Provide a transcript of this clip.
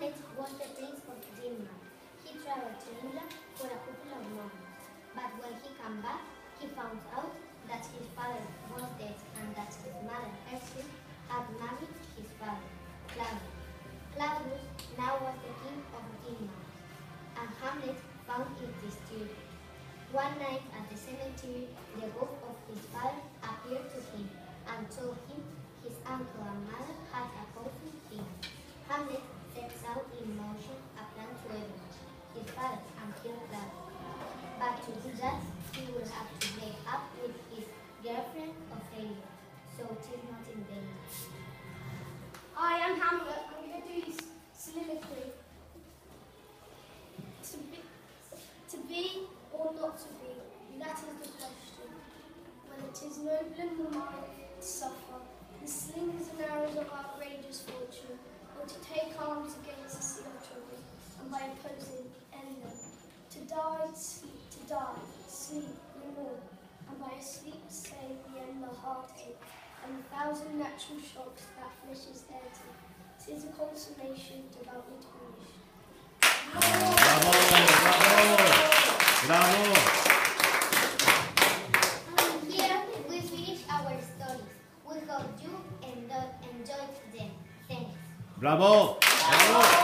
Hamlet was the prince of Denmark. He traveled to England for a couple of months. But when he came back, he found out that his father was dead and that his mother, Gertrude, had married his father, Claudius. Claudius now was the king of Denmark, and Hamlet found it disturbing. One night at the cemetery, the ghost of his father appeared to him and told him his uncle and mother had opposing him. Hamlet sets out in motion a plan to avenge his father and kill Claudius. But to do that, he will have to break up with his girlfriend Ophelia, so it is not in vain. I am Hamlet. I'm going to do this soliloquy. To be, to be or not to be, that is the question. When it is noble in the mind to suffer, the slings and arrows of outrageous fortune, or to take arms against by opposing enemy. To die, sleep, to die, sleep no more, and by sleep save the end the heartache, and the thousand natural shocks that flesh is there to. Tis a consummation devoutly to wish. Bravo! Bravo! Bravo! Bravo! Bravo!